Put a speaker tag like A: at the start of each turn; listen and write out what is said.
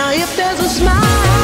A: Now if there's a smile